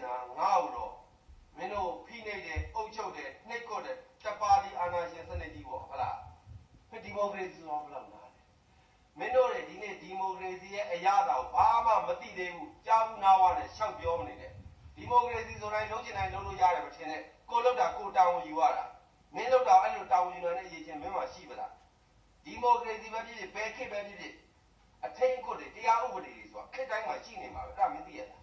င်တာငါ့ကိုတော့မင်းတို့ဖိနှိပ်တယ်အုပ်ချုပ်တယ်နှိပ်ကွက်တယ်တပ်ပါတီအာဏာရှင်စနစ်ကြီးပေါ့ဟုတ်လားမင်းဒီမိုကရေစီဆိုတာဘယ်လောက်နားလဲမင်းတို့တွေဒီနေ့ဒီမိုကရေစီရဲ့အရာတော်ဘာမှမသိသေးဘူးကြားဘူးနားဝါနဲ့ရှောက်ပြောမနေနဲ့ဒီမိုကရေစီဆိုတိုင်းလုံးချင်တိုင်းလုံးလို့ရတယ်မထင်နဲ့ကိုလောက်တာကိုတာဝန်ယူရတာမင်းလောက်တာအဲ့လိုတာဝန်ယူနိုင်တဲ့အရေးချင်းမင်းမှရှိပလားဒီမိုကရေစီပဲဖြစ်ဖြစ်ဘယ်ခေတ်ပဲဖြစ်ဖြစ်အထိန်အကွက်တွေတရားဥပဒေတွေဆိုတာခေတ်တိုင်းမှာရှိနေမှာပဲအဲ့ဒါမင်းသိရလား